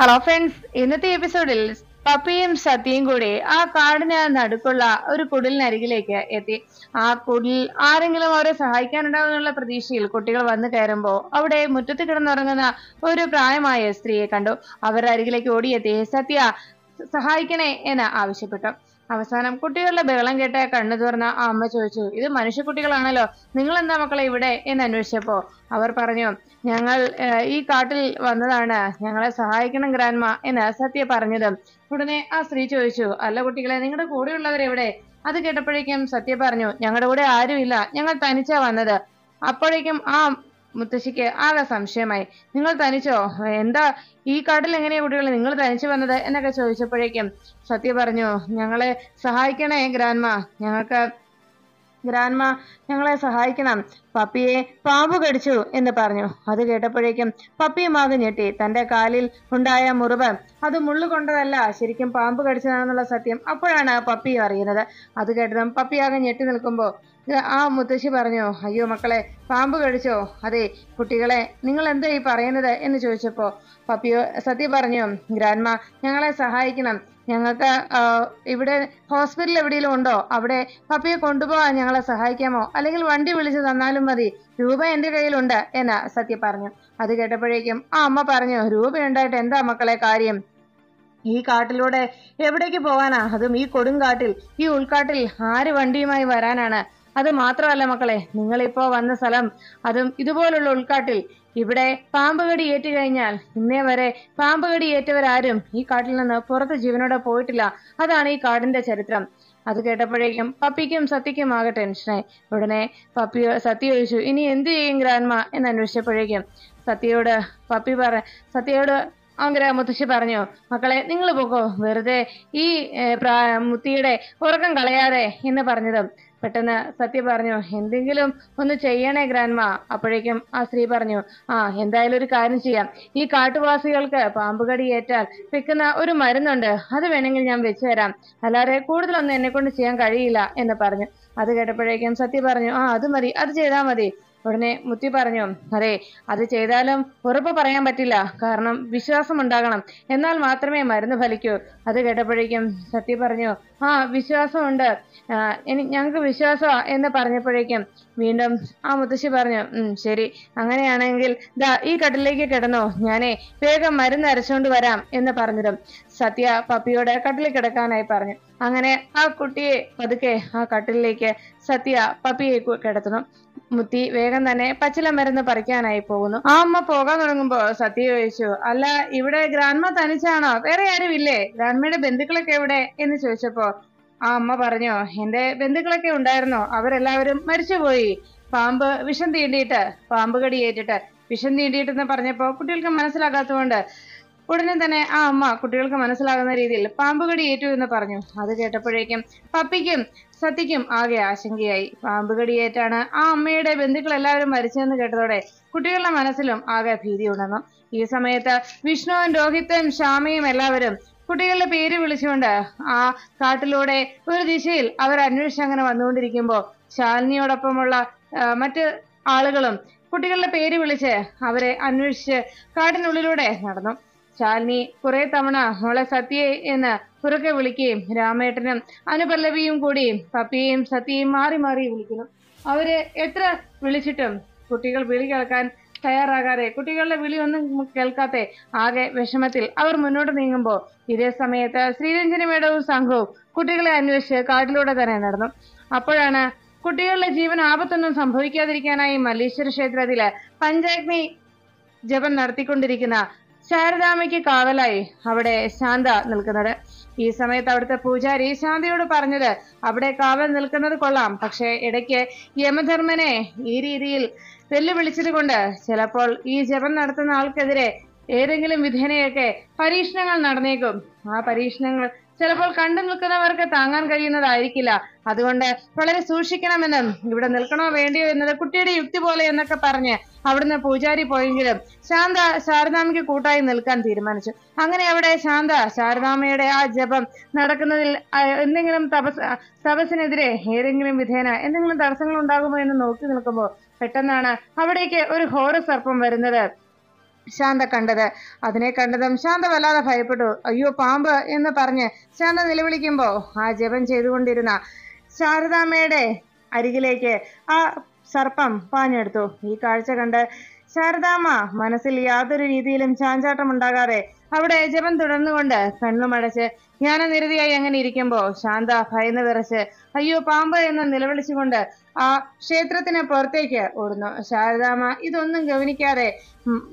Hello friends ഇന്നത്തെ എപ്പിസോഡിൽ പപ്പിയും സത്യയും കൂടി ആ കാടിന് നടുക്കുള്ള ഒരു കുടിലിനരികിലേക്ക് എത്തി. ആ കുടിൽ ആരെങ്കിലും അവരെ സഹായിക്കാനുണ്ടാവുന്നുള്ള പ്രതീക്ഷയിൽ കുട്ടികൾ വന്നു കയറുമ്പോൾ അവിടെ മുറ്റത്ത് കിടന്നുറങ്ങുന്ന ഒരു പ്രായമായ സ്ത്രീയെ കണ്ടു. അവരുടെ അരികിലേക്ക് ഓടിയെത്തി. സത്യ സഹായിക്കണേ എന്ന് ആവശ്യപ്പെട്ടു. അവസാനം കുട്ടികളുടെ ബഹളം കേട്ട് കണ്ണു തുറന്ന ആ അമ്മ ചോദിച്ചു ഇത് മനുഷ്യക്കുട്ടികളാണല്ലോ നിങ്ങൾ എന്താ മക്കളെ ഇവിടെ? എന്ന് അന്വേഷിച്ചപ്പോ അവർ പറഞ്ഞു ഞങ്ങൾ ഈ കാട്ടിൽ വന്നതാണ് ഞങ്ങളെ സഹായിക്കണം ഗ്രാൻമ എന്ന് സത്യ പറഞ്ഞത്. ഉടനെ ആ സ്ത്രീ ചോദിച്ചു അല്ല കുട്ടികളെ നിങ്ങളുടെ കൂടെയുള്ളവരെവിടെ അത് കേട്ടപ്പോഴേക്കും സത്യ പറഞ്ഞു ഞങ്ങളുടെ കൂടെ ആരുമില്ല ഞങ്ങൾ തനിച്ചാ വന്നത്. അപ്പോഴേക്കും ആ മുത്തശ്ശിക്ക് ആകെ സംശയമായി. നിങ്ങൾ തനിച്ചോ? എന്താ ഈ കാട്ടിൽ എങ്ങനെയാ കുട്ടികളെ? നിങ്ങൾ തനിച്ചു വന്നത്? എന്നൊക്കെ ചോദിച്ചപ്പോഴേക്കും സത്യ പറഞ്ഞു ഞങ്ങളെ സഹായിക്കണേ ഗ്രാൻമ. ഞങ്ങൾക്ക് ഗ്രാൻമ ഞങ്ങളെ സഹായിക്കണം. പപ്പിയെ പാമ്പ് കടിച്ചു എന്ന് പറഞ്ഞു. അത് കേട്ടപ്പോഴേക്കും പപ്പിയും ആകെ ഞെട്ടി. തന്റെ കാലിൽ ഉണ്ടായ മുറിവ്. അത് മുള്ളു കൊണ്ടതല്ല ശരിക്കും പാമ്പ് കടിച്ചതാണെന്നുള്ള സത്യം അപ്പോഴാണ് പപ്പി അറിയുന്നത്. അത് കേട്ടതും പപ്പി ആകെ ഞെട്ടി നിൽക്കുമ്പോൾ ആ മുത്തശ്ശി പറഞ്ഞു അയ്യോ മക്കളെ പാമ്പ് കഴിച്ചോ അതെ കുട്ടികളെ നിങ്ങൾ എന്താ ഈ പറയുന്നത്? എന്ന് ചോദിച്ചപ്പോ പപ്പിയോ സത്യ പറഞ്ഞു ഗ്രാൻമ ഞങ്ങളെ സഹായിക്കണം. ഞങ്ങൾക്ക് ഇവിടെ ഹോസ്പിറ്റൽ എവിടെയെങ്കിലും ഉണ്ടോ? അവിടെ പപ്പിയെ കൊണ്ടുപോകാൻ ഞങ്ങളെ സഹായിക്കാമോ? അല്ലെങ്കിൽ വണ്ടി വിളിച്ചു തന്നാലും മതി. രൂപ എന്റെ കയ്യിലുണ്ട് എന്നാ സത്യ പറഞ്ഞു. അത് കേട്ടപ്പോഴേക്കും ആ അമ്മ പറഞ്ഞു രൂപ ഉണ്ടായിട്ട് എന്താ മക്കളെ കാര്യം? ഈ കാട്ടിലൂടെ എവിടേക്ക് പോകാനാ അതും ഈ കൊടുങ്കാട്ടിൽ ഈ ഉൾക്കാട്ടിൽ ആര് വണ്ടിയുമായി വരാനാണ്? അത് മാത്രമല്ല മക്കളെ നിങ്ങളിപ്പോ വന്ന സ്ഥലം അതും ഇതുപോലുള്ള ഉൾക്കാട്ടിൽ ഇവിടെ പാമ്പ് കടി ഏറ്റു കഴിഞ്ഞാൽ ഇന്നേ വരെ പാമ്പ് കടി ഏറ്റവരാരും ഈ കാട്ടിൽ നിന്ന് പുറത്ത് ജീവനോടെ പോയിട്ടില്ല. അതാണ് ഈ കാടിന്റെ ചരിത്രം. അത് കേട്ടപ്പോഴേക്കും പപ്പിക്കും സത്യക്കും ആകെ ടെൻഷനായി ഉടനെ പപ്പിയോ സത്യ ചോദിച്ചു ഇനി എന്ത് ചെയ്യും ഗ്രാൻമ എന്ന് അന്വേഷിച്ചപ്പോഴേക്കും സത്യയോട് പപ്പി പറ സത്യയോട് അങ്ങനെ മുത്തശ്ശി പറഞ്ഞു മക്കളെ നിങ്ങൾ പോകോ വെറുതെ ഈ മുത്തിയുടെ ഉറക്കം കളയാതെ എന്ന് പറഞ്ഞതും. പെട്ടെന്ന് സത്യ പറഞ്ഞു എന്തെങ്കിലും ഒന്ന് ചെയ്യണേ ഗ്രാൻമ അപ്പോഴേക്കും ആ സ്ത്രീ പറഞ്ഞു ആ എന്തായാലും ഒരു കാര്യം ചെയ്യാം. ഈ കാട്ടുവാസികൾക്ക് പാമ്പുകടി ഏറ്റാൽ വെക്കുന്ന ഒരു മരുന്നുണ്ട്. അത് വേണമെങ്കിൽ ഞാൻ വെച്ചു തരാം. അല്ലാതെ കൂടുതലൊന്നും എന്നെ കൊണ്ട് ചെയ്യാൻ കഴിയില്ല എന്ന് പറഞ്ഞു. അത് കേട്ടപ്പോഴേക്കും സത്യ പറഞ്ഞു ആ അത് മതി. അത് ചെയ്താൽ മതി. ഉടനെ മുത്തി പറഞ്ഞു അതെ അത് ചെയ്താലും ഉറപ്പ് പറയാൻ പറ്റില്ല. കാരണം വിശ്വാസം ഉണ്ടാകണം എന്നാൽ മാത്രമേ മരുന്ന് ഫലിക്കൂ. അത് കേട്ടപ്പോഴേക്കും സത്യ പറഞ്ഞു ആ വിശ്വാസമുണ്ട്. ഞങ്ങൾക്ക് വിശ്വാസമാ എന്ന് പറഞ്ഞപ്പോഴേക്കും വീണ്ടും ആ മുത്തശ്ശി പറഞ്ഞു ഉം ശരി. അങ്ങനെയാണെങ്കിൽ ദാ ഈ കട്ടിലേക്ക് കിടന്നോ. ഞാനേ വേഗം മരുന്ന് അരച്ചുകൊണ്ട് വരാം എന്ന് പറഞ്ഞിടും സത്യ പപ്പിയോട് കട്ടിലിൽ കിടക്കാനായി പറഞ്ഞു. അങ്ങനെ ആ കുട്ടിയെ പതുക്കെ ആ കട്ടിലിലേക്ക് സത്യ പപ്പിയെ കു- കിടത്തുന്നു. മുത്തി വേഗം തന്നെ പച്ചില മരുന്ന് പറിക്കാനായി പോകുന്നു. ആ അമ്മ പോകാൻ തുടങ്ങുമ്പോ സത്യ ചോദിച്ചു അല്ല ഇവിടെ ഗ്രാൻമ തനിച്ചാണോ? വേറെ ആരും ഇല്ലേ ഗ്രാൻമയുടെ ബന്ധുക്കളൊക്കെ എവിടെ? എന്ന് ചോദിച്ചപ്പോ ആ അമ്മ പറഞ്ഞു എന്റെ ബന്ധുക്കളൊക്കെ ഉണ്ടായിരുന്നോ. അവരെല്ലാവരും മരിച്ചുപോയി. പാമ്പ് വിഷം തീണ്ടിയിട്ട് പാമ്പ് കടിയേറ്റിട്ട്. വിഷം തീണ്ടിയിട്ടെന്ന് പറഞ്ഞപ്പോ കുട്ടികൾക്ക് മനസ്സിലാകാത്തതുകൊണ്ട് ഉടനെ തന്നെ ആ അമ്മ കുട്ടികൾക്ക് മനസ്സിലാകുന്ന രീതിയിൽ പാമ്പ് കടി ഏറ്റു എന്ന് പറഞ്ഞു. അത് കേട്ടപ്പോഴേക്കും പപ്പിക്കും സത്യക്കും ആകെ ആശങ്കയായി. പാമ്പ് കടിയേറ്റാണ് ആ അമ്മയുടെ ബന്ധുക്കൾ എല്ലാവരും മരിച്ചതെന്ന് കേട്ടതോടെ കുട്ടികളുടെ മനസ്സിലും ആകെ ഭീതി ഉണർന്നു. ഈ സമയത്ത് വിഷ്ണുവും രോഹിത്തും ശ്യാമയും എല്ലാവരും കുട്ടികളുടെ പേര് വിളിച്ചുകൊണ്ട് ആ കാട്ടിലൂടെ ഒരു ദിശയിൽ അവർ അന്വേഷിച്ച് അങ്ങനെ വന്നുകൊണ്ടിരിക്കുമ്പോൾ ശാലിനിയോടൊപ്പമുള്ള മറ്റ് ആളുകളും കുട്ടികളുടെ പേര് വിളിച്ച് അവരെ അന്വേഷിച്ച് കാട്ടിനുള്ളിലൂടെ നടന്നു. ശാലിനി കുറെ തവണ മോളെ സത്യേ എന്ന് പുറകെ വിളിക്കുകയും രാമേട്ടനും അനുപല്ലവിയും കൂടി പപ്പിയെയും സത്യയും മാറി മാറി വിളിക്കുന്നു. അവർ എത്ര വിളിച്ചിട്ടും കുട്ടികൾ വിളി കേൾക്കാൻ തയ്യാറാകാതെ കുട്ടികളുടെ വിളി ഒന്നും കേൾക്കാതെ ആകെ വിഷമത്തിൽ അവർ മുന്നോട്ട് നീങ്ങുമ്പോൾ ഇതേ സമയത്ത് ശ്രീരഞ്ജന മേടവും സംഘവും കുട്ടികളെ അന്വേഷിച്ച് കാട്ടിലൂടെ തന്നെ നടന്നു. അപ്പോഴാണ് കുട്ടികളുടെ ജീവൻ ആപത്തൊന്നും സംഭവിക്കാതിരിക്കാനായി മല്ലീശ്വര ക്ഷേത്രത്തിൽ പഞ്ചാഗ്നി ജപം നടത്തിക്കൊണ്ടിരിക്കുന്ന ശാരദാമ്മയ്ക്ക് കാവലായി അവിടെ ശാന്ത നിൽക്കുന്നത്. ഈ സമയത്ത് അവിടുത്തെ പൂജാരി ശാന്തയോട് പറഞ്ഞത് അവിടെ കാവൽ നിൽക്കുന്നത് കൊള്ളാം. പക്ഷെ ഇടയ്ക്ക് യമധർമ്മനെ ഈ രീതിയിൽ വെല്ലുവിളിച്ചത് കൊണ്ട് ചിലപ്പോൾ ഈ ജപം നടത്തുന്ന ആൾക്കെതിരെ ഏതെങ്കിലും വിധേനയൊക്കെ പരീക്ഷണങ്ങൾ നടന്നേക്കും. ആ പരീക്ഷണങ്ങൾ ചിലപ്പോൾ കണ്ടു നിൽക്കുന്നവർക്ക് താങ്ങാൻ കഴിയുന്നതായിരിക്കില്ല. അതുകൊണ്ട് വളരെ സൂക്ഷിക്കണമെന്നും ഇവിടെ നിൽക്കണോ വേണ്ടിയോ എന്നത് കുട്ടിയുടെ യുക്തി പോലെ എന്നൊക്കെ പറഞ്ഞ് അവിടുന്ന് പൂജാരി പോയെങ്കിലും ശാന്ത ശാരദാമയ്ക്ക് കൂട്ടായി നിൽക്കാൻ തീരുമാനിച്ചു. അങ്ങനെ അവിടെ ശാന്ത ശാരദാമയുടെ ആ ജപം നടക്കുന്നതിൽ എന്തെങ്കിലും തപസ് തപസ്സിനെതിരെ ഏതെങ്കിലും വിധേന എന്തെങ്കിലും തടസ്സങ്ങൾ ഉണ്ടാകുമോ എന്ന് നോക്കി നിൽക്കുമ്പോൾ പെട്ടെന്നാണ് അവിടേക്ക് ഒരു ഹോര സർപ്പം വരുന്നത്. ശാന്ത കണ്ടത്. അതിനെ കണ്ടതും ശാന്ത വല്ലാതെ ഭയപ്പെട്ടു. അയ്യോ പാമ്പ് എന്ന് പറഞ്ഞ് ശാന്ത നിലവിളിക്കുമ്പോ ആ ജപം ചെയ്തുകൊണ്ടിരുന്ന ശാരദാമ്മയുടെ അരികിലേക്ക് ആ സർപ്പം പാഞ്ഞെടുത്തു. ഈ കാഴ്ച കണ്ട് ശാരദാമ്മ മനസ്സിൽ യാതൊരു രീതിയിലും ചാഞ്ചാട്ടം ഉണ്ടാകാതെ അവിടെ ജപം തുടർന്നുകൊണ്ട് കണ്ണുമടച്ച് ജ്ഞാനനിരതിയായി അങ്ങനെ ഇരിക്കുമ്പോ ശാന്ത ഭയന്ന് വിറച്ച് അയ്യോ പാമ്പ് എന്ന് നിലവിളിച്ചുകൊണ്ട് ആ ക്ഷേത്രത്തിന് പുറത്തേക്ക് ഓടുന്നു. ശാരദാമ്മ ഇതൊന്നും ഗവനിക്കാതെ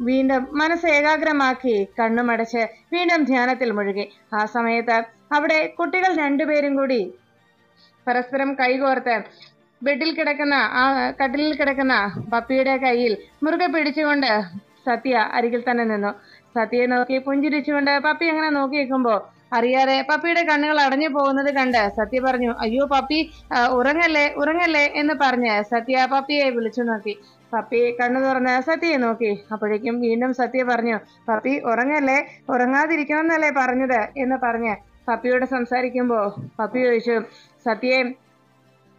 വീണ്ടും മനസ്സ് ഏകാഗ്രമാക്കി കണ്ണുമടച്ച് വീണ്ടും ധ്യാനത്തിൽ മുഴുകി. ആ സമയത്ത് അവിടെ കുട്ടികൾ രണ്ടുപേരും കൂടി പരസ്പരം കൈകോർത്ത് ബെഡിൽ കിടക്കുന്ന ആ കട്ടിലിൽ കിടക്കുന്ന പപ്പിയുടെ കയ്യിൽ മുറുകെ പിടിച്ചുകൊണ്ട് സത്യ അരികിൽ തന്നെ നിന്നു. സത്യയെ നോക്കി പുഞ്ചിരിച്ചുകൊണ്ട് പപ്പി അങ്ങനെ നോക്കി നിൽക്കുമ്പോ അറിയാതെ പപ്പിയുടെ കണ്ണുകൾ അടഞ്ഞു പോകുന്നത് കണ്ട് സത്യ പറഞ്ഞു അയ്യോ പപ്പി ഉറങ്ങല്ലേ ഉറങ്ങല്ലേ? എന്ന് പറഞ്ഞ് സത്യ പപ്പിയെ വിളിച്ചു നോക്കി. പപ്പി കണ്ണു തുറന്ന് സത്യയെ നോക്കി. അപ്പോഴേക്കും വീണ്ടും സത്യ പറഞ്ഞു പപ്പി ഉറങ്ങല്ലേ? ഉറങ്ങാതിരിക്കണം എന്നല്ലേ പറഞ്ഞത്? എന്ന് പറഞ്ഞ് പപ്പിയോട് സംസാരിക്കുമ്പോ പപ്പി ചോദിച്ചു സത്യയെ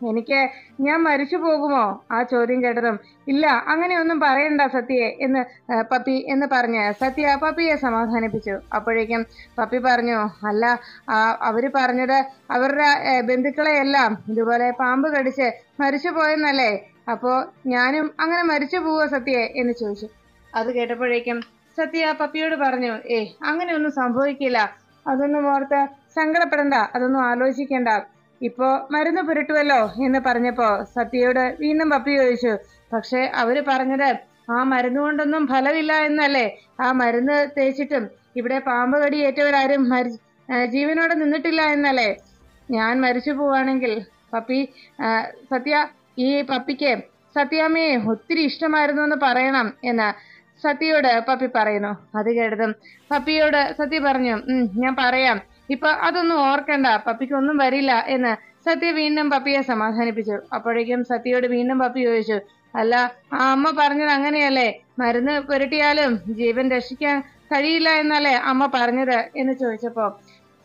എനിക്ക് ഞാൻ മരിച്ചു പോകുമോ? ആ ചോദ്യം കേട്ടതും ഇല്ല അങ്ങനെയൊന്നും പറയണ്ട സത്യയെ എന്ന് പപ്പി എന്ന് പറഞ്ഞ് സത്യ പപ്പിയെ സമാധാനിപ്പിച്ചു. അപ്പോഴേക്കും പപ്പി പറഞ്ഞു അല്ല അവർ പറഞ്ഞത് അവരുടെ ബന്ധുക്കളെയെല്ലാം ഇതുപോലെ പാമ്പ് കടിച്ച് മരിച്ചു പോയെന്നല്ലേ? അപ്പോ ഞാനും അങ്ങനെ മരിച്ചു പോവോ സത്യയെ എന്ന് ചോദിച്ചു. അത് കേട്ടപ്പോഴേക്കും സത്യ പപ്പിയോട് പറഞ്ഞു ഏ അങ്ങനെയൊന്നും സംഭവിക്കില്ല. അതൊന്നും ഓർത്ത് സങ്കടപ്പെടണ്ട അതൊന്നും ആലോചിക്കണ്ട. ഇപ്പോ മരുന്ന് പുരട്ടുവല്ലോ എന്ന് പറഞ്ഞപ്പോ സത്യയോട് വീണ്ടും പപ്പി ചോദിച്ചു പക്ഷെ അവർ പറഞ്ഞത് ആ മരുന്ന് കൊണ്ടൊന്നും ഫലമില്ല എന്നല്ലേ? ആ മരുന്ന് തേച്ചിട്ടും ഇവിടെ പാമ്പ് കടി ഏറ്റവരാരും മരി ജീവനോടെ നിന്നിട്ടില്ല എന്നല്ലേ? ഞാൻ മരിച്ചു പോവാണെങ്കിൽ പപ്പി സത്യ ഈ പപ്പിക്ക് സത്യാമ്മയെ ഒത്തിരി ഇഷ്ടമായിരുന്നു എന്ന് പറയണം എന്ന് സത്യയോട് പപ്പി പറയുന്നു. അത് കേട്ടതും പപ്പിയോട് സത്യ പറഞ്ഞു ഞാൻ പറയാം. ഇപ്പൊ അതൊന്നും ഓർക്കണ്ട. പപ്പിക്കൊന്നും വരില്ല എന്ന് സത്യ വീണ്ടും പപ്പിയെ സമാധാനിപ്പിച്ചു. അപ്പോഴേക്കും സത്യയോട് വീണ്ടും പപ്പി ചോദിച്ചു അല്ല ആ അമ്മ പറഞ്ഞത് അങ്ങനെയല്ലേ? മരുന്ന് പുരട്ടിയാലും ജീവൻ രക്ഷിക്കാൻ കഴിയില്ല എന്നല്ലേ അമ്മ പറഞ്ഞത്? എന്ന് ചോദിച്ചപ്പോ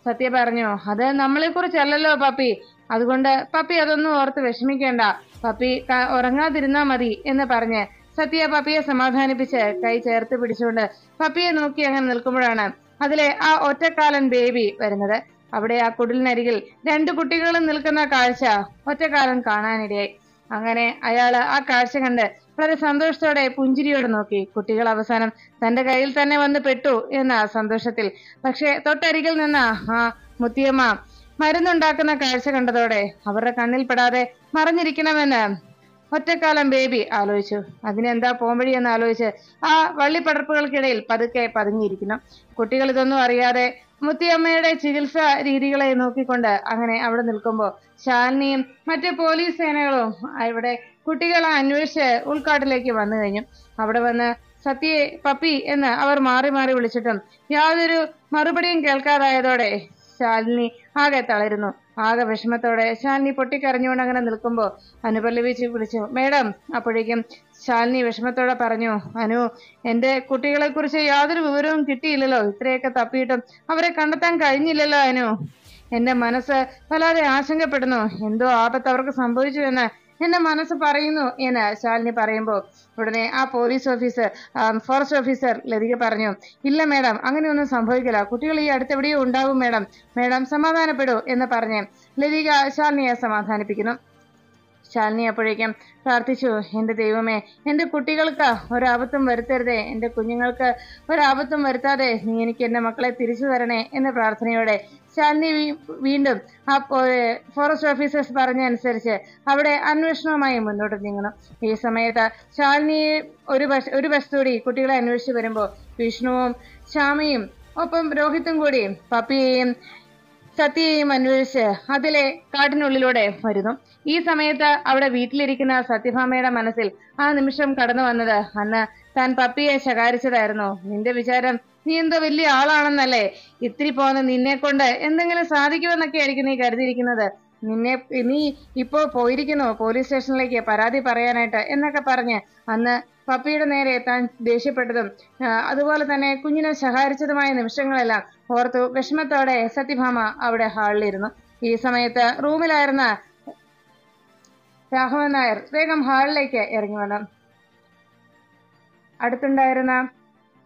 സത്യ പറഞ്ഞു അത് നമ്മളെ കുറിച്ചല്ലല്ലോ പപ്പി. അതുകൊണ്ട് പപ്പി അതൊന്നും ഓർത്ത് വിഷമിക്കേണ്ട. പപ്പി ഉറങ്ങാതിരുന്നാ മതി എന്ന് പറഞ്ഞ് സത്യ പപ്പിയെ സമാധാനിപ്പിച്ച് കൈ ചേർത്ത് പിടിച്ചുകൊണ്ട് പപ്പിയെ നോക്കി അങ്ങനെ നിൽക്കുമ്പോഴാണ് അതിലെ ആ ഒറ്റക്കാലൻ ബേബി വരുന്നത്. അവിടെ ആ കുടിലിനരികിൽ രണ്ട് കുട്ടികളും നിൽക്കുന്ന കാഴ്ച ഒറ്റക്കാലൻ കാണാനിടയായി. അങ്ങനെ അയാൾ ആ കാഴ്ച കണ്ട് വളരെ സന്തോഷത്തോടെ പുഞ്ചിരിയോടെ നോക്കി. കുട്ടികൾ അവസാനം തന്റെ കയ്യിൽ തന്നെ വന്ന് പെട്ടു എന്ന സന്തോഷത്തിൽ. പക്ഷെ തൊട്ടരികിൽ നിന്ന ആ മുത്തിയമ്മ മരുന്നുണ്ടാക്കുന്ന കാഴ്ച കണ്ടതോടെ അവരുടെ കണ്ണിൽ പെടാതെ മറഞ്ഞിരിക്കണമെന്ന് ഒറ്റക്കാലം ബേബി ആലോചിച്ചു. അതിനെന്താ പോംവഴി എന്ന് ആലോചിച്ച് ആ വള്ളിപ്പടർപ്പുകൾക്കിടയിൽ പതുക്കെ പതുങ്ങിയിരിക്കുന്നു കുട്ടികൾ ഇതൊന്നും അറിയാതെ മുത്തിയമ്മയുടെ ചികിത്സാ രീതികളെ നോക്കിക്കൊണ്ട് അങ്ങനെ അവിടെ നിൽക്കുമ്പോൾ ശാലിനിയും മറ്റ് പോലീസ് സേനകളും ഇവിടെ കുട്ടികളെ അന്വേഷിച്ച് ഉൾക്കാട്ടിലേക്ക് വന്നു കഴിഞ്ഞു. അവിടെ വന്ന് സത്യെ പപ്പി എന്ന് അവർ മാറി മാറി വിളിച്ചിട്ടും യാതൊരു മറുപടിയും കേൾക്കാതായതോടെ ശാലിനി ആകെ തളരുന്നു. ആകെ വിഷമത്തോടെ ശാലിനി പൊട്ടിക്കരഞ്ഞുകൊണ്ട് അങ്ങനെ നിൽക്കുമ്പോൾ അനുപല്ലവിച്ച് വിളിച്ചു മേഡം അപ്പോഴേക്കും ശാലിനി വിഷമത്തോടെ പറഞ്ഞു അനു എന്റെ കുട്ടികളെ കുറിച്ച് യാതൊരു വിവരവും കിട്ടിയില്ലല്ലോ ഇത്രയൊക്കെ തപ്പിയിട്ടും അവരെ കണ്ടെത്താൻ കഴിഞ്ഞില്ലല്ലോ അനു. എന്റെ മനസ്സ് വല്ലാതെ ആശങ്കപ്പെടുന്നു എന്തോ ആപത്ത് അവർക്ക് സംഭവിച്ചു എന്ന് എന്റെ മനസ്സ് പറയുന്നു എന്ന് ശാലിനി പറയുമ്പോൾ ഉടനെ ആ police officer forest officer Lathika പറഞ്ഞു ഇല്ല മേഡം അങ്ങനെയൊന്നും സംഭവിക്കില്ല. കുട്ടികൾ ഈ അടുത്തെവിടെയോ ഉണ്ടാവും മേഡം മേഡം സമാധാനപ്പെടൂ എന്ന് പറഞ്ഞ് ലതിക ശാലിനിയെ സമാധാനിപ്പിക്കുന്നു. ശാലിനി അപ്പോഴേക്കും പ്രാർത്ഥിച്ചു എന്റെ ദൈവമേ എന്റെ കുട്ടികൾക്ക് ഒരാപത്തും വരുത്തരുതേ എന്റെ കുഞ്ഞുങ്ങൾക്ക് ഒരാപത്തും വരുത്താതെ നീ എനിക്ക് എന്റെ മക്കളെ തിരിച്ചു തരണേ എന്ന പ്രാർത്ഥനയോടെ ശാലിനി വീണ്ടും ആ ഫോറസ്റ്റ് ഓഫീസേഴ്സ് പറഞ്ഞ അനുസരിച്ച് അവിടെ അന്വേഷണവുമായി മുന്നോട്ട് നീങ്ങണം ഈ സമയത്ത് ശാലിനി ഒരു വശ ഒരു വശത്തൂടി കുട്ടികളെ അന്വേഷിച്ച് വരുമ്പോൾ വിഷ്ണുവും ശ്യാമയും ഒപ്പം രോഹിത്തും കൂടി പപ്പിയെയും സത്യയെയും അന്വേഷിച്ച് അതിലെ കാട്ടിനുള്ളിലൂടെ വരുന്നു. ഈ സമയത്ത് അവിടെ വീട്ടിലിരിക്കുന്ന സത്യഭാമയുടെ മനസ്സിൽ ആ നിമിഷം കടന്നു വന്നത് അന്ന് താൻ പപ്പിയെ ശകാരിച്ചതായിരുന്നു. നിന്റെ വിചാരം നീ എന്തോ വലിയ ആളാണെന്നല്ലേ? ഇത്തിരി പോന്ന നിന്നെ കൊണ്ട് എന്തെങ്കിലും സാധിക്കുമെന്നൊക്കെ ആയിരിക്കും നീ കരുതിയിരിക്കുന്നത്. നിന്നെ നീ ഇപ്പോ പോയിരിക്കുന്നു പോലീസ് സ്റ്റേഷനിലേക്ക് പരാതി പറയാനായിട്ട് എന്നൊക്കെ പറഞ്ഞ് അന്ന് പപ്പിയുടെ നേരെ താൻ ദേഷ്യപ്പെട്ടതും അതുപോലെ തന്നെ കുഞ്ഞിനെ ശകാരിച്ചതുമായ നിമിഷങ്ങളെല്ലാം ഓർത്തു വിഷമത്തോടെ സത്യഭാമ അവിടെ ഹാളിലിരുന്നു. ഈ സമയത്ത് റൂമിലായിരുന്ന രാഘവൻ നായർ വേഗം ഹാളിലേക്ക് ഇറങ്ങി വന്നു. അടുത്തുണ്ടായിരുന്ന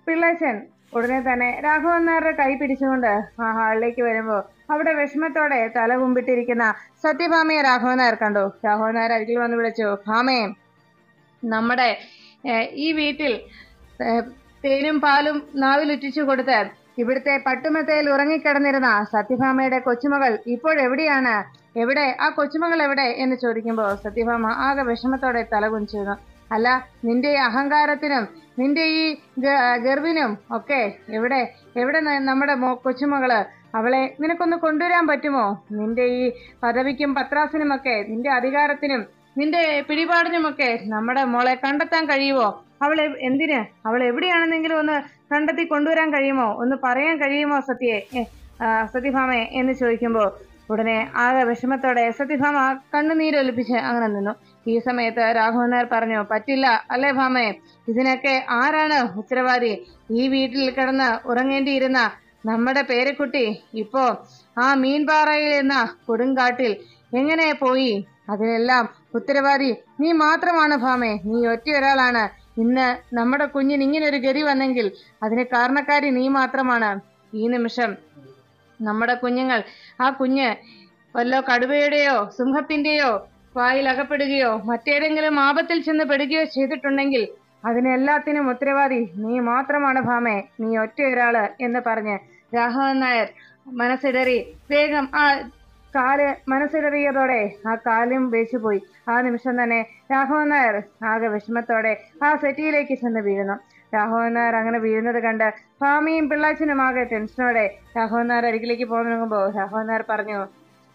പിള്ളേച്ചൻ ഉടനെ തന്നെ രാഘവൻ നായരുടെ കൈ പിടിച്ചുകൊണ്ട് ആ ഹാളിലേക്ക് വരുമ്പോ അവിടെ വിഷമത്തോടെ തല കുമ്പിട്ടിരിക്കുന്ന സത്യഭാമയെ രാഘവൻ നായർ കണ്ടു. രാഘവൻ നായർ അരികിൽ വന്ന് വിളിച്ചു ഭാമയെ നമ്മുടെ ഈ വീട്ടിൽ തേനും പാലും നാവിലുറ്റിച്ചു കൊടുത്ത് ഇവിടുത്തെ പട്ടുമെത്തയിൽ ഉറങ്ങിക്കിടന്നിരുന്ന സത്യഭാമയുടെ കൊച്ചുമകൾ ഇപ്പോഴെവിടെയാണ്? എവിടെ? ആ കൊച്ചുമകൾ എവിടെ? എന്ന് ചോദിക്കുമ്പോൾ സത്യഭാമ ആകെ വിഷമത്തോടെ തലകുഞ്ചിരുന്നു അല്ല നിന്റെ ഈ അഹങ്കാരത്തിനും നിന്റെ ഈ ഗർവിനും ഒക്കെ എവിടെ? എവിടെ നമ്മുടെ കൊച്ചുമകൾ? അവളെ നിനക്കൊന്ന് കൊണ്ടുവരാൻ പറ്റുമോ? നിന്റെ ഈ പദവിക്കും പത്രാസിനുമൊക്കെ നിന്റെ അധികാരത്തിനും നിന്റെ പിടിപാടിനുമൊക്കെ നമ്മുടെ മോളെ കണ്ടെത്താൻ കഴിയുമോ അവൾ എന്തിന്? അവൾ എവിടെയാണെന്നെങ്കിലും ഒന്ന് കണ്ടെത്തി കൊണ്ടുവരാൻ കഴിയുമോ? ഒന്ന് പറയാൻ കഴിയുമോ സത്യയെ സത്യഭാമേ എന്ന് ചോദിക്കുമ്പോൾ ഉടനെ ആകെ വിഷമത്തോടെ സത്യഭാമ കണ്ണുനീരൊലിപ്പിച്ച് അങ്ങനെ നിന്നു. ഈ സമയത്ത് രാഘവൻ നായർ പറഞ്ഞു പറ്റില്ല അല്ലേ ഭാമയെ ഇതിനൊക്കെ ആരാണ് ഉത്തരവാദി? ഈ വീട്ടിൽ കിടന്ന് ഉറങ്ങേണ്ടിയിരുന്ന നമ്മുടെ പേരക്കുട്ടി ഇപ്പോ ആ മീൻപാറയിൽ എന്ന കൊടുങ്കാട്ടിൽ എങ്ങനെ പോയി? അതിനെല്ലാം ഉത്തരവാദി നീ മാത്രമാണ് ഭാമേ. നീ ഒറ്റ ഒരാളാണ് ഇന്ന് നമ്മുടെ കുഞ്ഞിന് ഇങ്ങനെ ഒരു ഗതി വന്നെങ്കിൽ അതിന് കാരണക്കാരി നീ മാത്രമാണ്. ഈ നിമിഷം നമ്മുടെ കുഞ്ഞുങ്ങൾ ആ കുഞ്ഞ് വല്ലോ കടുവയുടെയോ സിംഹത്തിന്റെയോ വായിൽ അകപ്പെടുകയോ മറ്റേതെങ്കിലും ആപത്തിൽ ചെന്ന് പെടുകയോ ചെയ്തിട്ടുണ്ടെങ്കിൽ അതിനെല്ലാത്തിനും ഉത്തരവാദി നീ മാത്രമാണ് ഭാമേ. നീ ഒറ്റ ഒരാൾ എന്ന് പറഞ്ഞ് രാഘവൻ നായർ മനസ്സിടറി വേഗം ആ കാൽ മനസ്സിലറിയതോടെ ആ കാലും വേച്ചുപോയി ആ നിമിഷം തന്നെ രാഘവൻ നായർ ആകെ വിഷമത്തോടെ ആ സെറ്റിയിലേക്ക് ചെന്ന് വീഴുന്നു. രാഘവൻ നായർ അങ്ങനെ വീഴുന്നത് കണ്ട് സ്വാമിയും പിള്ളാച്ചനും ആകെ ടെൻഷനോടെ രാഘവൻ നായർ അരികിലേക്ക് പോകുമ്പോൾ രാഘവൻ നായർ പറഞ്ഞു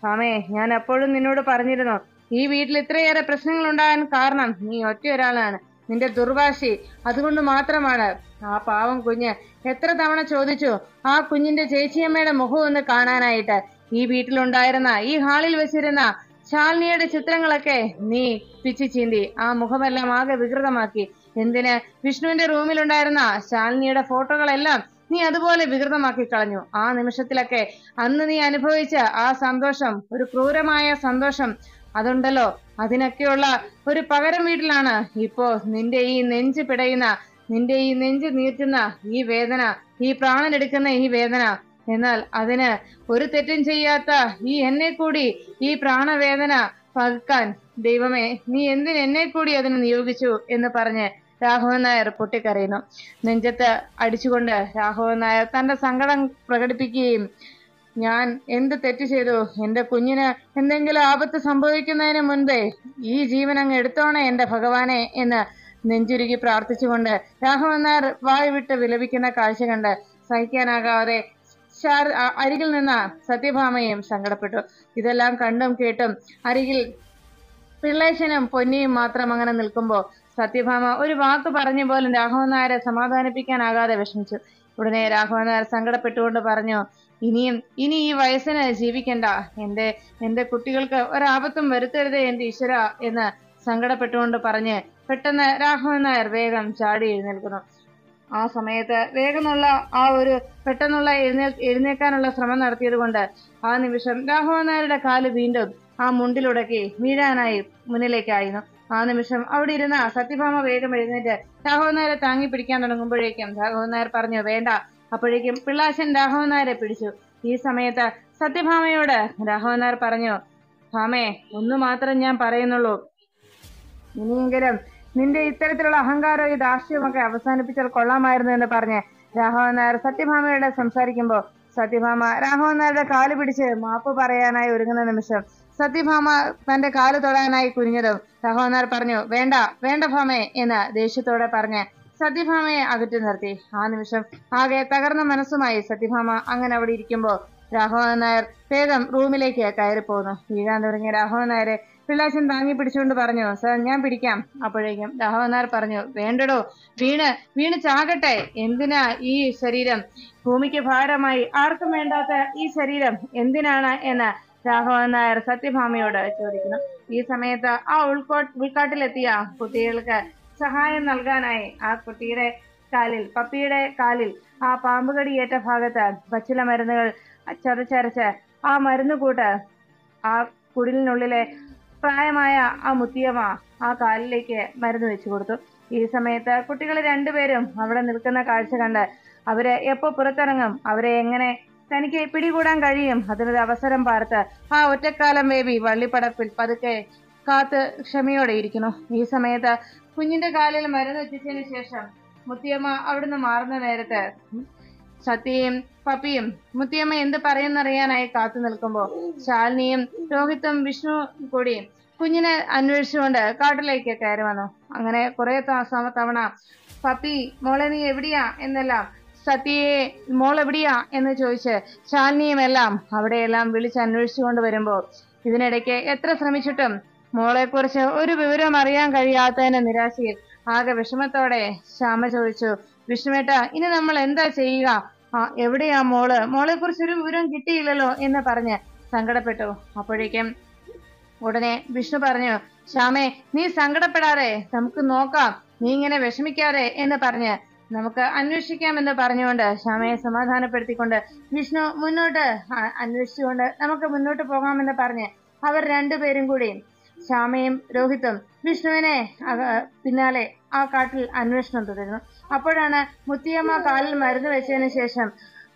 സ്വാമിയെ ഞാൻ എപ്പോഴും നിന്നോട് പറഞ്ഞിരുന്നു ഈ വീട്ടിൽ ഇത്രയേറെ പ്രശ്നങ്ങൾ ഉണ്ടാകാൻ കാരണം നീ ഒറ്റ ഒരാളാണ്. നിന്റെ ദുർവാശി അതുകൊണ്ട് മാത്രമാണ്. ആ പാവം കുഞ്ഞ് എത്ര തവണ ചോദിച്ചു ആ കുഞ്ഞിന്റെ ചേച്ചിയമ്മയുടെ മുഖം ഒന്ന് കാണാനായിട്ട് ഈ വീട്ടിലുണ്ടായിരുന്ന ഈ ഹാളിൽ വെച്ചിരുന്ന ശാലിനിയുടെ ചിത്രങ്ങളൊക്കെ നീ പിച്ചി ചീന്തി ആ മുഖമെല്ലാം ആകെ വികൃതമാക്കി. എന്തിന്? വിഷ്ണുവിന്റെ റൂമിലുണ്ടായിരുന്ന ശാലിനിയുടെ ഫോട്ടോകളെല്ലാം നീ അതുപോലെ വികൃതമാക്കി കളഞ്ഞു. ആ നിമിഷത്തിലൊക്കെ അന്ന് നീ അനുഭവിച്ച ആ സന്തോഷം ഒരു ക്രൂരമായ സന്തോഷം അതുണ്ടല്ലോ. അതിനൊക്കെയുള്ള ഒരു പകരം വീട്ടിലാണ് ഇപ്പോ നിന്റെ ഈ നെഞ്ച് പിടയുന്ന നിന്റെ ഈ നെഞ്ച് നീറ്റുന്ന ഈ വേദന ഈ പ്രാണനെടുക്കുന്ന ഈ വേദന. എന്നാൽ അതിന് ഒരു തെറ്റും ചെയ്യാത്ത ഈ എന്നെ കൂടി ഈ പ്രാണവേദന പകുക്കാൻ ദൈവമേ നീ എന്തിന് എന്നെ കൂടി അതിന് നിയോഗിച്ചു എന്ന് പറഞ്ഞ് രാഘവൻ നായർ പൊട്ടിക്കരയുന്നു. നെഞ്ചത്ത് അടിച്ചുകൊണ്ട് രാഘവൻ നായർ തന്റെ സങ്കടം പ്രകടിപ്പിക്കുകയും ഞാൻ എന്ത് തെറ്റ് ചെയ്തു? എന്റെ കുഞ്ഞിന് എന്തെങ്കിലും ആപത്ത് സംഭവിക്കുന്നതിന് മുൻപേ ഈ ജീവൻ അങ്ങ് എടുത്തോണേ എന്റെ ഭഗവാനെ എന്ന് നെഞ്ചുരുകി പ്രാർത്ഥിച്ചുകൊണ്ട് രാഘവൻ നായർ വായ് വിട്ട് വിലപിക്കുന്ന കാഴ്ച കണ്ട് സഹിക്കാനാകാതെ അ- അരികിൽ നിന്ന സത്യഭാമയും സങ്കടപ്പെട്ടു. ഇതെല്ലാം കണ്ടും കേട്ടും അരികിൽ പിള്ളേശനും പൊന്നിയും മാത്രം അങ്ങനെ നിൽക്കുമ്പോ സത്യഭാമ ഒരു വാക്ക് പറഞ്ഞു പോലും രാഘവൻ നായരെ സമാധാനിപ്പിക്കാനാകാതെ വിഷമിച്ചു. ഉടനെ രാഘവൻ നായർ സങ്കടപ്പെട്ടുകൊണ്ട് പറഞ്ഞു ഇനിയും ഇനി ഈ വയസ്സിന് ജീവിക്കണ്ട. എന്റെ എന്റെ കുട്ടികൾക്ക് ഒരാപത്തും വരുത്തരുതേ എന്റെ ഈശ്വര എന്ന് സങ്കടപ്പെട്ടുകൊണ്ട് പറഞ്ഞ് പെട്ടെന്ന് രാഘവൻ നായർ വേഗം ചാടി എഴുന്നേൽക്കുന്നു. ആ സമയത്ത് വേഗമുള്ള ആ ഒരു പെട്ടെന്നുള്ള എഴുന്നേ എഴുന്നേക്കാനുള്ള ശ്രമം നടത്തിയത് കൊണ്ട് ആ നിമിഷം രാഘവൻ നായരുടെ കാൽ വീണ്ടും ആ മുണ്ടിലുടക്കി വീഴാനായി മുന്നിലേക്കായിരുന്നു. ആ നിമിഷം അവിടെ ഇരുന്ന സത്യഭാമ വേഗം എഴുന്നേറ്റ് രാഘവൻ നായരെ താങ്ങി പിടിക്കാൻ തുടങ്ങുമ്പോഴേക്കും രാഘവൻ നായർ പറഞ്ഞു വേണ്ട. അപ്പോഴേക്കും പിള്ളാശൻ രാഘവൻ നായരെ പിടിച്ചു. ഈ സമയത്ത് സത്യഭാമയോട് രാഘവൻ നായർ പറഞ്ഞു ഭാമേ ഒന്നു മാത്രം ഞാൻ പറയുന്നുള്ളൂ. ഇനിയെങ്കിലും നിന്റെ ഇത്തരത്തിലുള്ള അഹങ്കാരവും ഈ ദാർഷ്ട്യവുമൊക്കെ അവസാനിപ്പിച്ചാൽ കൊള്ളാമായിരുന്നു എന്ന് പറഞ്ഞ് രാഘവൻ നായർ സത്യഭാമയോട് സംസാരിക്കുമ്പോൾ സത്യഭാമ രാഘവൻ നായരുടെ കാൽ പിടിച്ച് മാപ്പ് പറയാനായി ഒരുങ്ങുന്ന നിമിഷം സത്യഭാമ തന്റെ കാൽ തൊടാനായി കുനിഞ്ഞതും രാഘവൻ നായർ പറഞ്ഞു വേണ്ട വേണ്ട ഭാമേ എന്ന് ദേഷ്യത്തോടെ പറഞ്ഞ് സത്യഭാമയെ അകറ്റി നിർത്തി. ആ നിമിഷം ആകെ തകർന്ന മനസ്സുമായി സത്യഭാമ അങ്ങനെ അവിടെ ഇരിക്കുമ്പോൾ രാഘവൻ നായർ വേഗം റൂമിലേക്ക് കയറി പോകുന്നു വീഴാൻ തുടങ്ങിയ രാഘവൻ നായരെ പിള്ളാച്ചൻ താങ്ങി പിടിച്ചുകൊണ്ട് പറഞ്ഞു സർ ഞാൻ പിടിക്കാം. അപ്പോഴേക്കും ദഹവനാർ പറഞ്ഞു വേണ്ടടോ വീണ് വീണ് ചാകട്ടെ. എന്തിനാ ഈ ശരീരം? ഭൂമിക്ക് ഭാരമായി ആർക്കും വേണ്ടാത്ത ഈ ശരീരം എന്തിനാണ് എന്ന് രാഘവൻ നായർ സത്യഭാമയോട് ചോദിക്കുന്നു. ഈ സമയത്ത് ആ ഉൾക്കോട്ട് ഉൾക്കാട്ടിലെത്തിയ കുട്ടികൾക്ക് സഹായം നൽകാനായി ആ കുട്ടിയുടെ കാലിൽ പപ്പിയുടെ കാലിൽ ആ പാമ്പ് കടിയേറ്റ ഭാഗത്ത് പച്ചില മരുന്നുകൾ ചതച്ചരച്ച് ആ മരുന്ന് കൂട്ട് ആ കുടിലിനുള്ളിലെ പ്രായമായ ആ മുത്തിയമ്മ ആ കാലിലേക്ക് മരുന്ന് വെച്ചു കൊടുത്തു. ഈ സമയത്ത് കുട്ടികൾ രണ്ടുപേരും അവിടെ നിൽക്കുന്ന കാഴ്ച കണ്ട് അവരെ എപ്പോ പുറത്തിറങ്ങും അവരെ എങ്ങനെ തനിക്ക് പിടികൂടാൻ കഴിയും അതിനൊരു അവസരം പാർത്ത് ആ ഒറ്റക്കാലം ബേബി വള്ളിപ്പടപ്പിൽ പതുക്കെ കാത്ത് ക്ഷമയോടെ ഇരിക്കുന്നു. ഈ സമയത്ത് കുഞ്ഞിന്റെ കാലിൽ മരുന്ന് എത്തിച്ചതിന് ശേഷം മുത്തിയമ്മ അവിടുന്ന് മാറുന്ന നേരത്ത് സത്യയും പപ്പിയും മുത്തിയമ്മ എന്ത് പറയുന്നറിയാനായി കാത്തു നിൽക്കുമ്പോൾ ശാലിനിയും രോഹിത്തും വിഷ്ണു കൂടിയും കുഞ്ഞിനെ അന്വേഷിച്ചുകൊണ്ട് കാട്ടിലേക്ക് കയറി വന്നു. അങ്ങനെ കുറെ തവണ പപ്പി മോളെ നീ എവിടെയാ എന്നെല്ലാം സത്യയെ മോൾ എവിടെയാ എന്ന് ചോദിച്ച് ശാലിനിയും എല്ലാം അവിടെയെല്ലാം വിളിച്ച് അന്വേഷിച്ചുകൊണ്ട് വരുമ്പോൾ ഇതിനിടയ്ക്ക് എത്ര ശ്രമിച്ചിട്ടും മോളെക്കുറിച്ച് ഒരു വിവരം അറിയാൻ കഴിയാത്തതിന്റെ നിരാശയിൽ ആകെ വിഷമത്തോടെ ശ്യാമ ചോദിച്ചു വിഷ്ണുവേട്ട ഇനി നമ്മൾ എന്താ ചെയ്യുക? ആ എവിടെയാ മോൾ? മോളെ കുറിച്ച് ഒരു വിവരം കിട്ടിയില്ലല്ലോ എന്ന് പറഞ്ഞ് സങ്കടപ്പെട്ടു. അപ്പോഴേക്കും ഉടനെ വിഷ്ണു പറഞ്ഞു ശ്യാമേ നീ സങ്കടപ്പെടാതെ നമുക്ക് നോക്കാം. നീ ഇങ്ങനെ വിഷമിക്കാതെ എന്ന് പറഞ്ഞ് നമുക്ക് അന്വേഷിക്കാം എന്ന് പറഞ്ഞുകൊണ്ട് ശ്യാമയെ സമാധാനപ്പെടുത്തിക്കൊണ്ട് വിഷ്ണു മുന്നോട്ട് അന്വേഷിച്ചുകൊണ്ട് നമുക്ക് മുന്നോട്ട് പോകാമെന്ന് പറഞ്ഞ് അവർ രണ്ടുപേരും കൂടി ശ്യാമയും രോഹിത്തും വിഷ്ണുവിനെ പിന്നാലെ ആ കാട്ടിൽ അന്വേഷണം തുടരുന്നു. അപ്പോഴാണ് മുത്തിയമ്മ കാലിൽ മരുന്ന് വെച്ചതിന് ശേഷം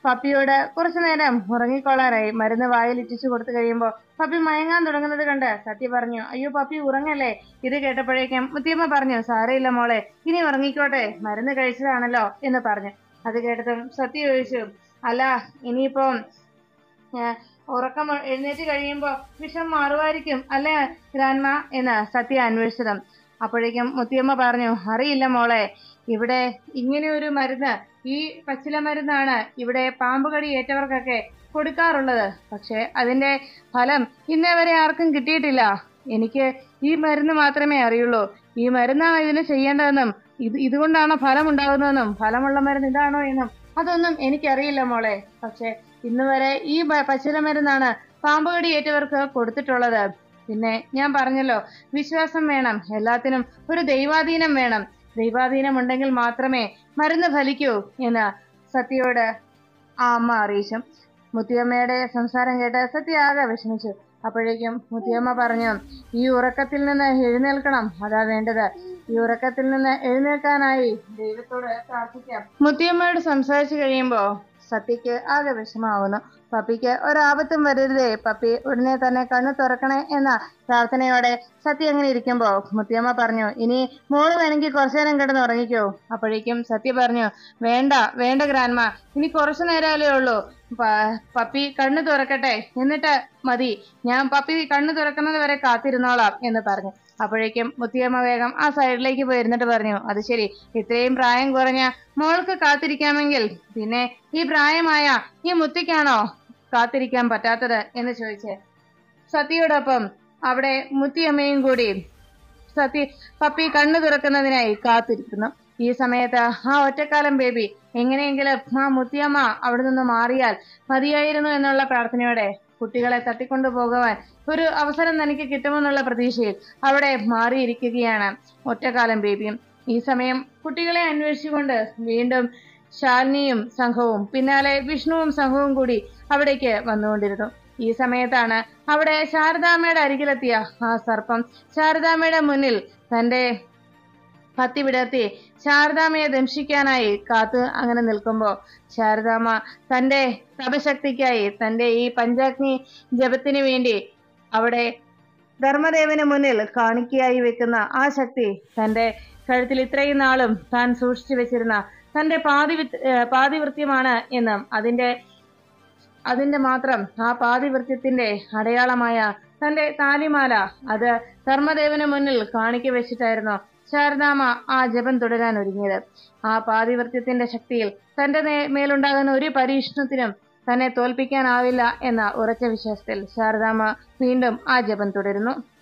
പപ്പിയോട് കുറച്ചു നേരം ഉറങ്ങിക്കൊള്ളാറായി. മരുന്ന് വായിൽ ഇറ്റിച്ചു കൊടുത്തു കഴിയുമ്പോൾ പപ്പി മയങ്ങാൻ തുടങ്ങുന്നത് കണ്ട് സത്യ പറഞ്ഞു അയ്യോ പപ്പി ഉറങ്ങല്ലേ? ഇത് കേട്ടപ്പോഴേക്കും മുത്തിയമ്മ പറഞ്ഞു സാരയില്ല മോളെ ഇനി ഉറങ്ങിക്കോട്ടെ മരുന്ന് കഴിച്ചതാണല്ലോ എന്ന് പറഞ്ഞു. അത് കേട്ടതും സത്യ ചോദിച്ചു അല്ല ഇനിയിപ്പം ഉറക്കം എഴുന്നേറ്റ് കഴിയുമ്പോ വിഷം മാറുമായിരിക്കും അല്ലേ ഗ്രാൻമ എന്ന് സത്യ അന്വേഷിച്ചതും. അപ്പോഴേക്കും മുത്തിയമ്മ പറഞ്ഞു അറിയില്ല മോളെ ഇവിടെ ഇങ്ങനെ ഒരു മരുന്ന് ഈ പച്ചില മരുന്നാണ് ഇവിടെ പാമ്പുകടി ഏറ്റവർക്കൊക്കെ കൊടുക്കാറുള്ളത്. പക്ഷെ അതിന്റെ ഫലം ഇന്നേ വരെ ആർക്കും കിട്ടിയിട്ടില്ല. എനിക്ക് ഈ മരുന്ന് മാത്രമേ അറിയുള്ളൂ. ഈ മരുന്നാണ് ഇതിന് ചെയ്യേണ്ടതെന്നും ഇത് ഇതുകൊണ്ടാണോ ഫലം ഉണ്ടാകുന്നതെന്നും ഫലമുള്ള മരുന്ന് ഇതാണോ എന്നും അതൊന്നും എനിക്കറിയില്ല മോളെ. പക്ഷെ ഇന്ന് വരെ ഈ പശുല മരുന്നാണ് പാമ്പ് കടി ഏറ്റവർക്ക് കൊടുത്തിട്ടുള്ളത്. പിന്നെ ഞാൻ പറഞ്ഞല്ലോ വിശ്വാസം വേണം എല്ലാത്തിനും ഒരു ദൈവാധീനം വേണം. ദൈവാധീനം ഉണ്ടെങ്കിൽ മാത്രമേ മരുന്ന് ഫലിക്കൂ എന്ന് സത്യയോട് ആ അമ്മ അറിയിച്ചു. മുത്തിയമ്മയുടെ സംസാരം കേട്ട് സത്യ ആകെ വിഷമിച്ചു. അപ്പോഴേക്കും മുത്തിയമ്മ പറഞ്ഞു ഈ ഉറക്കത്തിൽ നിന്ന് എഴുന്നേൽക്കണം. അതാ വേണ്ടത്. ഈ ഉറക്കത്തിൽ നിന്ന് എഴുന്നേൽക്കാനായി ദൈവത്തോട് പ്രാർത്ഥിക്കാം. മുത്തിയമ്മയോട് സംസാരിച്ചു കഴിയുമ്പോ സത്യക്ക് ആകെ വിഷമാവുന്നു പപ്പിക്ക് ഒരാപത്തും വരരുതേ. പപ്പി ഉടനെ തന്നെ കണ്ണു തുറക്കണേ എന്ന പ്രാർത്ഥനയോടെ സത്യ അങ്ങനെ ഇരിക്കുമ്പോ മുത്തിയമ്മ പറഞ്ഞു ഇനി മോൾ വേണമെങ്കിൽ കുറച്ചു നേരം കിടന്ന് ഉറങ്ങിക്കോ. അപ്പോഴേക്കും സത്യ പറഞ്ഞു വേണ്ട വേണ്ട ഗ്രാൻമ ഇനി കുറച്ചു നേരമല്ലേ ഉള്ളൂ. പപ്പി കണ്ണു തുറക്കട്ടെ. എന്നിട്ട് മതി. ഞാൻ പപ്പി കണ്ണു തുറക്കുന്നത് വരെ കാത്തിരുന്നോളാം എന്ന് പറഞ്ഞു. അപ്പോഴേക്കും മുത്തിയമ്മ വേഗം ആ സൈഡിലേക്ക് പോയി ഇരുന്നിട്ട് പറഞ്ഞു അത് ശരി ഇത്രയും പ്രായം കുറഞ്ഞ മോൾക്ക് കാത്തിരിക്കാമെങ്കിൽ പിന്നെ ഈ പ്രായമായ ഈ മുത്തിക്കാണോ കാത്തിരിക്കാൻ പറ്റാത്തത്? എന്ന് ചോദിച്ച്. സത്യയോടൊപ്പം അവിടെ മുത്തിയമ്മയും കൂടി സത്യ പപ്പി കണ്ണു തുറക്കുന്നതിനായി കാത്തിരിക്കുന്നു. ഈ സമയത്ത് ആ ഒറ്റക്കാലം ബേബി എങ്ങനെയെങ്കിലും ആ മുത്തിയമ്മ അവിടെ നിന്ന് മാറിയാൽ മതിയായിരുന്നു എന്നുള്ള പ്രാർത്ഥനയോടെ കുട്ടികളെ തട്ടിക്കൊണ്ടു പോകുവാൻ ഒരു അവസരം തനിക്ക് കിട്ടുമെന്നുള്ള പ്രതീക്ഷയിൽ അവിടെ മാറിയിരിക്കുകയാണ് ഒറ്റക്കാലം ബേബിയും ഈ സമയം കുട്ടികളെ അന്വേഷിച്ചുകൊണ്ട് വീണ്ടും ശാലിനിയും സംഘവും പിന്നാലെ വിഷ്ണുവും സംഘവും കൂടി അവിടേക്ക് വന്നുകൊണ്ടിരുന്നു. ഈ സമയത്താണ് അവിടെ ശാരദാമ്മയുടെ അരികിലെത്തിയ ആ സർപ്പം. ശാരദാമ്മയുടെ മുന്നിൽ തന്റെ കത്തി വിടർത്തി ശാരദാമ്മയെ ദംശിക്കാനായി കാത്തു അങ്ങനെ നിൽക്കുമ്പോ ശാരദാമ്മ തന്റെ തപശക്തിക്കായി തന്റെ ഈ പഞ്ചാഗ്നി ജപത്തിന് വേണ്ടി അവിടെ ധർമ്മദേവന് മുന്നിൽ കാണിക്കയായി വെക്കുന്ന ആ ശക്തി തന്റെ കഴുത്തിൽ ഇത്രയും നാളും താൻ സൂക്ഷിച്ചു വെച്ചിരുന്ന തന്റെ പാതി പാതിവൃത്യമാണ് എന്നും അതിന്റെ അതിന്റെ മാത്രം ആ പാതിവൃത്യത്തിന്റെ അടയാളമായ തന്റെ താലിമാല അത് ധർമ്മദേവന് മുന്നിൽ കാണിക്ക വെച്ചിട്ടായിരുന്നു ശാരദാമ്മ ആ ജപം തുടരാൻ ഒരുങ്ങിയത്. ആ പാതിവൃത്യത്തിന്റെ ശക്തിയിൽ തന്റെ മേലുണ്ടാകുന്ന ഒരു പരീക്ഷണത്തിനും തന്നെ തോൽപ്പിക്കാനാവില്ല എന്ന ഉറച്ച വിശ്വാസത്തിൽ ശാരദാമ്മ വീണ്ടും ആ ജപം തുടരുന്നു.